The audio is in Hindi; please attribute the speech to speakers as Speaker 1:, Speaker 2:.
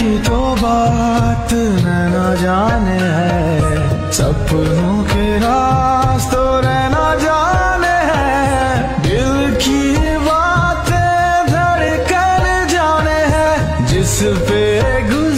Speaker 1: की तो बात न जाने है। सपनों के रास्तों रहना जाने है। दिल की बातें धड़कन जाने है। जिस पे गुजर